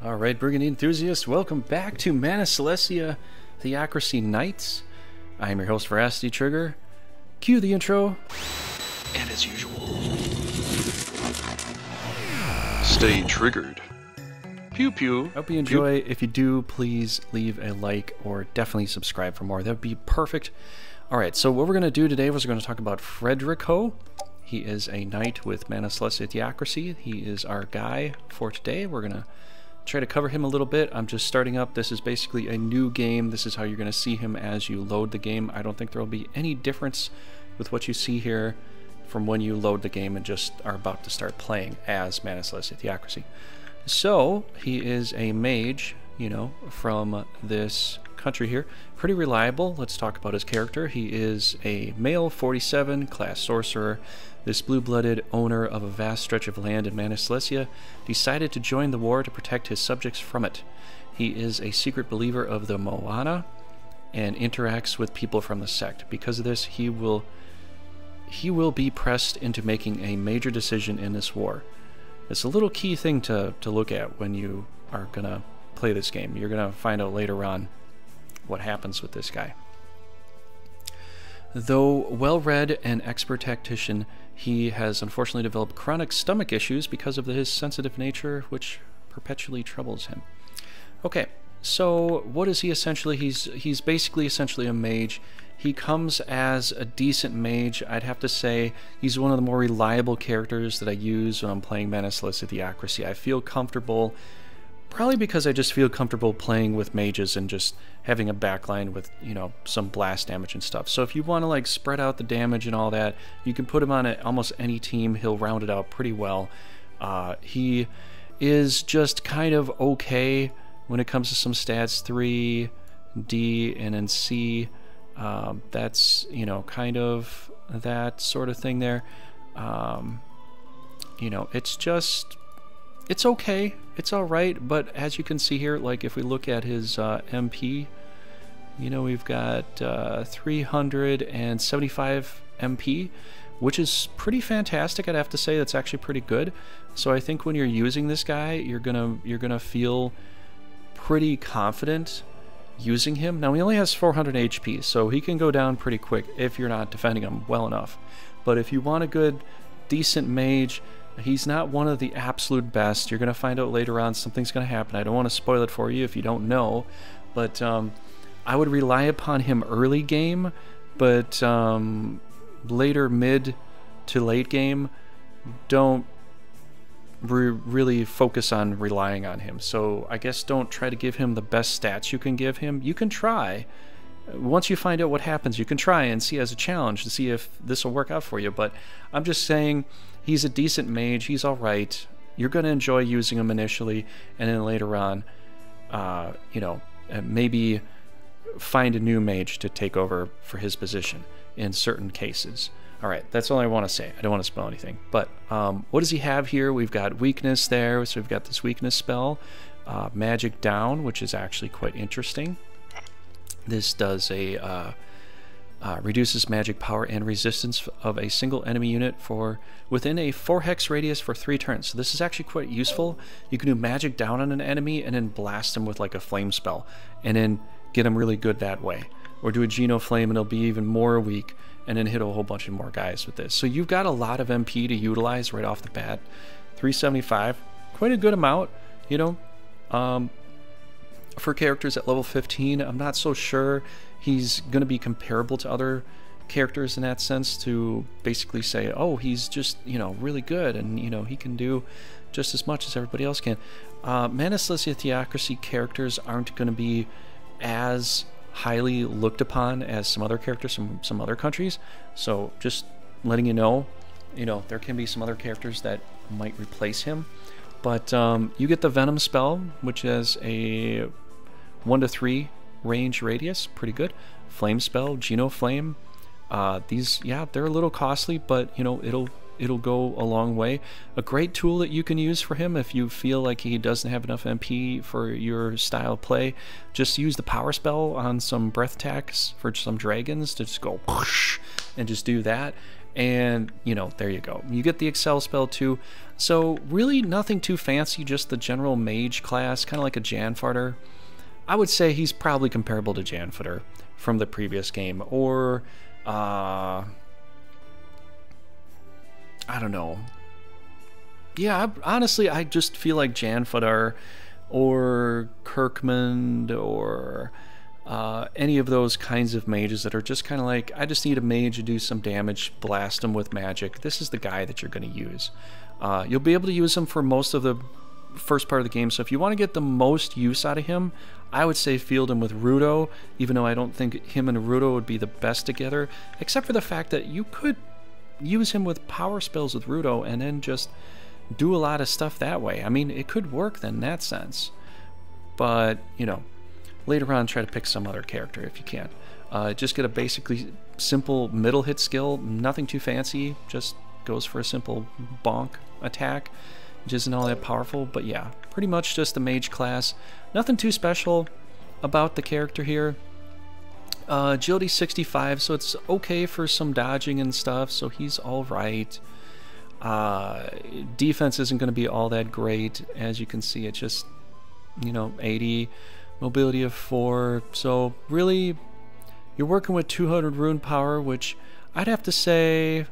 All right, Brigandine enthusiasts, welcome back to Mana Saleesia Theocracy Knights. I am your host, Veracity Trigger. Cue the intro. And as usual, stay triggered. Pew pew. Hope you enjoy. If you do, please leave a like or definitely subscribe for more. That would be perfect. All right, so what we're going to do today was we're going to talk about Frederico. He is a knight with Mana Celestia Theocracy. He is our guy for today. We're going to try to cover him a little bit. I'm just starting up. This is basically a new game. This is how you're going to see him as you load the game. I don't think there will be any difference with what you see here from when you load the game and just are about to start playing as Mana Saleesia Theocracy. So, he is a mage, you know, from this country here. Pretty reliable. Let's talk about his character. He is a male 47 class sorcerer. This blue-blooded owner of a vast stretch of land in Mana decided to join the war to protect his subjects from it. He is a secret believer of the Moana and interacts with people from the sect. Because of this, he will he will be pressed into making a major decision in this war. It's a little key thing to, to look at when you are gonna play this game. You're gonna find out later on what happens with this guy. Though well read and expert tactician, he has unfortunately developed chronic stomach issues because of his sensitive nature, which perpetually troubles him. Okay, so what is he essentially? He's he's basically essentially a mage. He comes as a decent mage. I'd have to say he's one of the more reliable characters that I use when I'm playing Mana Saleesia Theocracy. I feel comfortable Probably because I just feel comfortable playing with mages and just having a backline with, you know, some blast damage and stuff. So if you want to like spread out the damage and all that, you can put him on a, almost any team. He'll round it out pretty well. Uh, he is just kind of okay when it comes to some stats 3, D, and then C. Um, that's, you know, kind of that sort of thing there. Um, you know, it's just it's okay. It's all right. But as you can see here, like if we look at his uh, MP, you know, we've got uh, 375 MP, which is pretty fantastic. I'd have to say that's actually pretty good. So I think when you're using this guy, you're gonna you're gonna feel pretty confident using him. Now he only has 400 HP, so he can go down pretty quick if you're not defending him well enough. But if you want a good, decent mage He's not one of the absolute best. You're going to find out later on something's going to happen. I don't want to spoil it for you if you don't know, but um, I would rely upon him early game, but um, later mid to late game, don't re really focus on relying on him. So I guess don't try to give him the best stats you can give him. You can try. Once you find out what happens, you can try and see as a challenge to see if this will work out for you. But I'm just saying he's a decent mage. He's all right. You're going to enjoy using him initially, and then later on, uh, you know, maybe find a new mage to take over for his position in certain cases. All right, that's all I want to say. I don't want to spell anything. But um, what does he have here? We've got weakness there, so we've got this weakness spell. Uh, magic down, which is actually quite interesting. This does a uh, uh, reduces magic power and resistance of a single enemy unit for within a 4 hex radius for 3 turns. So this is actually quite useful. You can do magic down on an enemy and then blast them with like a flame spell and then get them really good that way. Or do a Geno Flame and it'll be even more weak and then hit a whole bunch of more guys with this. So you've got a lot of MP to utilize right off the bat. 375, quite a good amount, you know. Um, for characters at level 15, I'm not so sure he's going to be comparable to other characters in that sense to basically say, oh, he's just, you know, really good and, you know, he can do just as much as everybody else can. Uh, Mana Saleesia Theocracy characters aren't going to be as highly looked upon as some other characters from some other countries. So just letting you know, you know, there can be some other characters that might replace him. But um, you get the Venom spell, which is a 1 to 3 range radius, pretty good. Flame spell, Geno Flame. Uh, these, yeah, they're a little costly, but you know it'll it'll go a long way. A great tool that you can use for him if you feel like he doesn't have enough MP for your style play. Just use the power spell on some breath attacks for some dragons to just go whoosh and just do that. And you know, there you go. You get the Excel spell too. So really nothing too fancy, just the general mage class, kind of like a Janfarter. I would say he's probably comparable to Janfarter from the previous game, or uh, I don't know. Yeah, I, honestly, I just feel like Janfarter or Kirkman or uh, any of those kinds of mages that are just kind of like, I just need a mage to do some damage, blast them with magic. This is the guy that you're going to use. Uh, you'll be able to use him for most of the first part of the game. So if you want to get the most use out of him, I would say field him with Rudo, even though I don't think him and Rudo would be the best together, except for the fact that you could use him with power spells with Rudo and then just do a lot of stuff that way. I mean, it could work then in that sense. But, you know, later on try to pick some other character if you can. Uh, just get a basically simple middle hit skill, nothing too fancy, just goes for a simple bonk attack, which isn't all that powerful, but yeah, pretty much just the mage class. Nothing too special about the character here. Uh, agility 65, so it's okay for some dodging and stuff, so he's alright. Uh, defense isn't going to be all that great, as you can see, it's just, you know, 80, mobility of 4, so really, you're working with 200 rune power, which I'd have to say,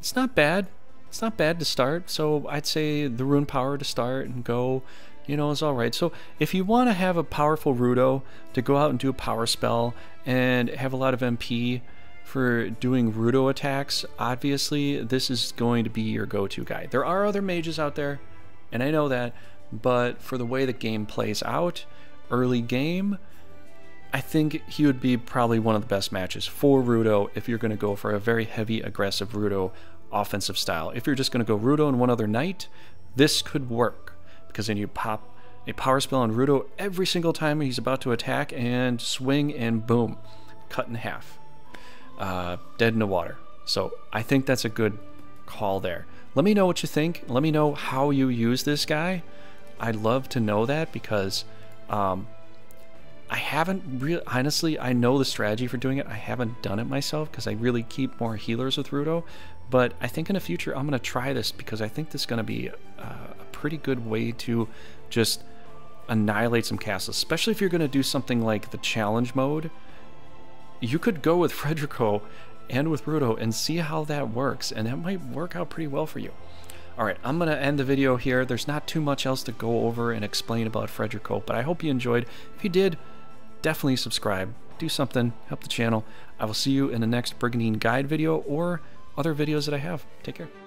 it's not bad. It's not bad to start, so I'd say the rune power to start and go you know, is alright. So if you want to have a powerful Rudo to go out and do a power spell and have a lot of MP for doing Rudo attacks, obviously this is going to be your go-to guy. There are other mages out there, and I know that, but for the way the game plays out, early game, I think he would be probably one of the best matches for Rudo if you're going to go for a very heavy, aggressive Rudo offensive style. If you're just going to go Rudo and one other knight, this could work because then you pop a power spell on Rudo every single time he's about to attack and swing and boom, cut in half. Uh, dead in the water. So I think that's a good call there. Let me know what you think. Let me know how you use this guy. I'd love to know that because um, I haven't really, honestly, I know the strategy for doing it. I haven't done it myself because I really keep more healers with Rudo. But I think in the future I'm going to try this because I think this is going to be uh, pretty good way to just annihilate some castles, especially if you're going to do something like the challenge mode. You could go with Frederico and with Rudo and see how that works, and that might work out pretty well for you. Alright, I'm going to end the video here. There's not too much else to go over and explain about Frederico, but I hope you enjoyed. If you did, definitely subscribe. Do something, help the channel. I will see you in the next Brigandine Guide video or other videos that I have. Take care.